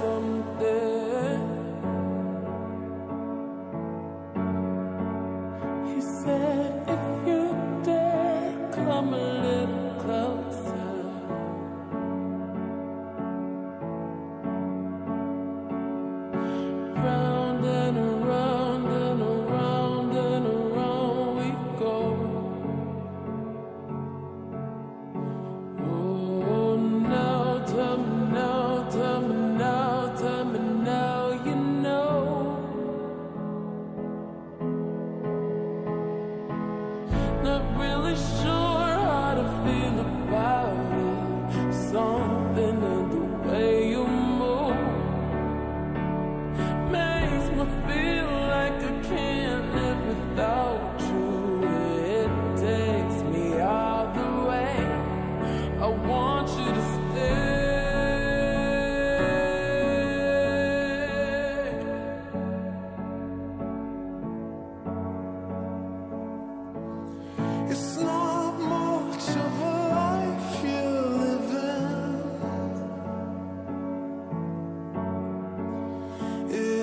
something. ela chora.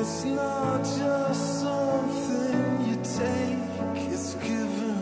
It's not just something you take, it's given.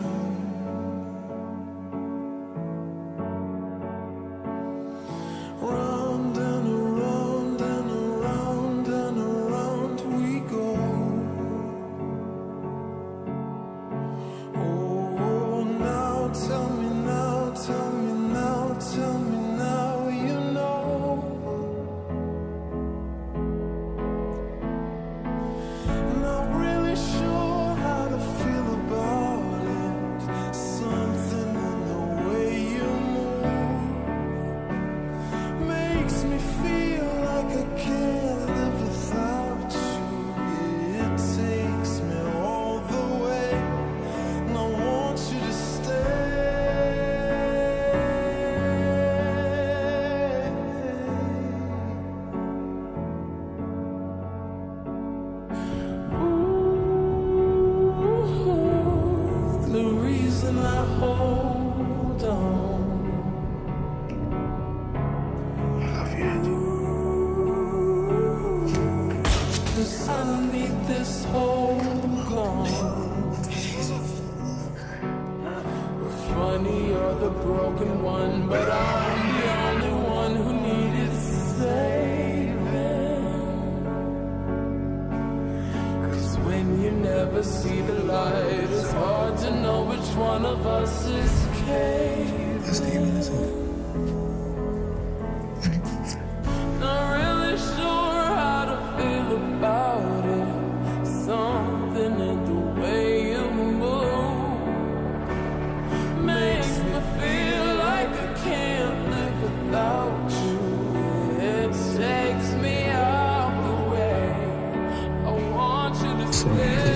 the broken one, but I'm the only one who needed saving. Cause when you never see the light, it's hard to know which one of us is caving. That's the humanism. awesome.